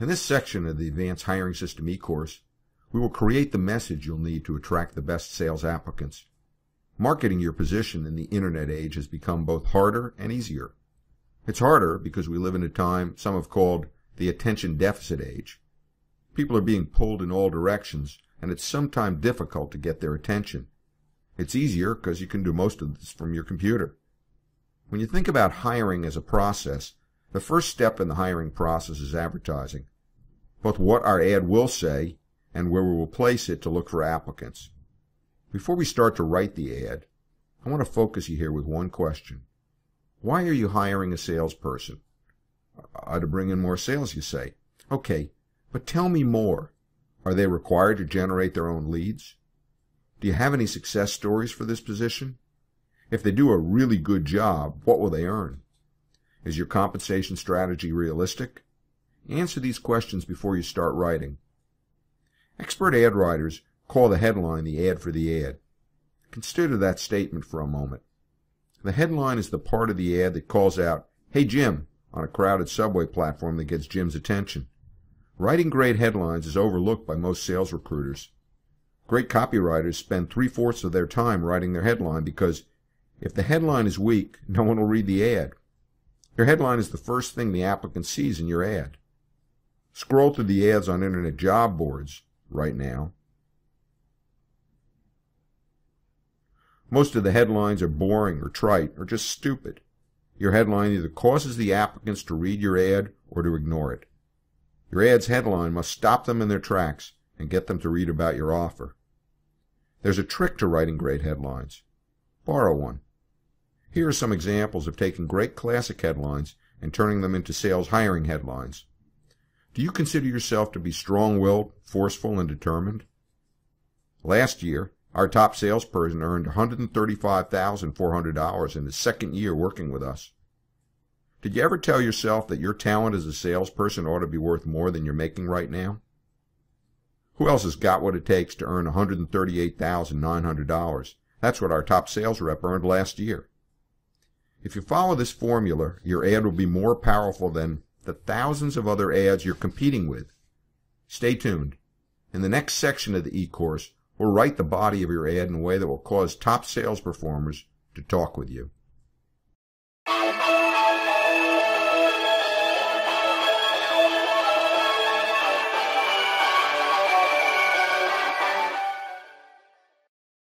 In this section of the Advanced Hiring System e-course, we will create the message you'll need to attract the best sales applicants. Marketing your position in the internet age has become both harder and easier. It's harder because we live in a time some have called the attention deficit age. People are being pulled in all directions, and it's sometimes difficult to get their attention. It's easier because you can do most of this from your computer. When you think about hiring as a process, the first step in the hiring process is advertising, both what our ad will say and where we will place it to look for applicants. Before we start to write the ad, I want to focus you here with one question. Why are you hiring a salesperson? Uh, to bring in more sales, you say. Okay, but tell me more. Are they required to generate their own leads? Do you have any success stories for this position? If they do a really good job, what will they earn? Is your compensation strategy realistic? Answer these questions before you start writing. Expert ad writers call the headline the ad for the ad. Consider that statement for a moment. The headline is the part of the ad that calls out, Hey Jim, on a crowded subway platform that gets Jim's attention. Writing great headlines is overlooked by most sales recruiters. Great copywriters spend three-fourths of their time writing their headline because if the headline is weak, no one will read the ad. Your headline is the first thing the applicant sees in your ad. Scroll through the ads on internet job boards right now. Most of the headlines are boring or trite or just stupid. Your headline either causes the applicants to read your ad or to ignore it. Your ad's headline must stop them in their tracks and get them to read about your offer. There's a trick to writing great headlines. Borrow one. Here are some examples of taking great classic headlines and turning them into sales hiring headlines. Do you consider yourself to be strong-willed, forceful, and determined? Last year, our top salesperson earned $135,400 in his second year working with us. Did you ever tell yourself that your talent as a salesperson ought to be worth more than you're making right now? Who else has got what it takes to earn $138,900? That's what our top sales rep earned last year. If you follow this formula, your ad will be more powerful than the thousands of other ads you're competing with. Stay tuned. In the next section of the e-course, we'll write the body of your ad in a way that will cause top sales performers to talk with you.